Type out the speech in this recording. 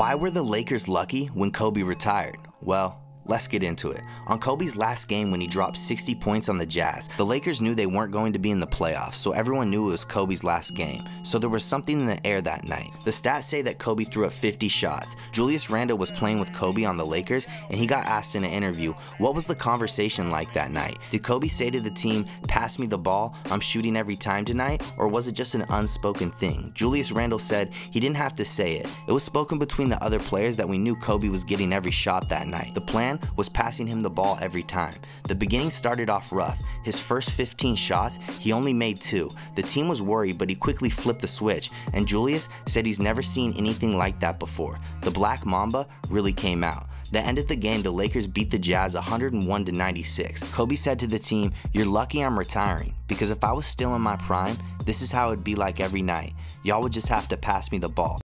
Why were the Lakers lucky when Kobe retired? Well, Let's get into it. On Kobe's last game when he dropped 60 points on the Jazz, the Lakers knew they weren't going to be in the playoffs, so everyone knew it was Kobe's last game. So there was something in the air that night. The stats say that Kobe threw up 50 shots. Julius Randle was playing with Kobe on the Lakers, and he got asked in an interview, what was the conversation like that night? Did Kobe say to the team, pass me the ball, I'm shooting every time tonight, or was it just an unspoken thing? Julius Randle said he didn't have to say it. It was spoken between the other players that we knew Kobe was getting every shot that night. The plan was passing him the ball every time. The beginning started off rough. His first 15 shots, he only made two. The team was worried, but he quickly flipped the switch, and Julius said he's never seen anything like that before. The Black Mamba really came out. The end of the game, the Lakers beat the Jazz 101 to 96. Kobe said to the team, You're lucky I'm retiring, because if I was still in my prime, this is how it'd be like every night. Y'all would just have to pass me the ball.